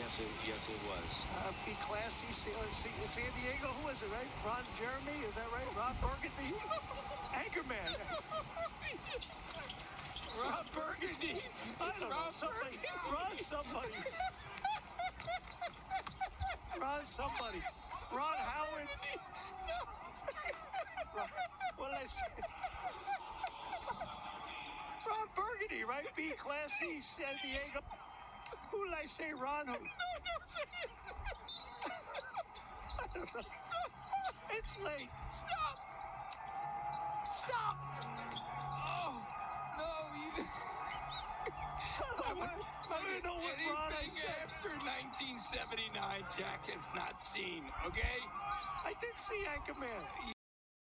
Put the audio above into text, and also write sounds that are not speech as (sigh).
Yes, it, yes, it was. Uh, be classy. San, San Diego. Who was it? Right? Ron Jeremy. Is that right? Ron Burgundy. (laughs) Anchorman. Ron Burgundy. I don't know. Somebody. Ron somebody. Ron somebody. Ron Howard. Ron, what did I say? Ron Burgundy, right? Be classy, San Diego. I say? Ron? Who? I don't know. It's late. Stop! Stop! Oh, no, you. (laughs) I want to know what Ron after 1979, Jack has not seen, okay? I did see Anchorman.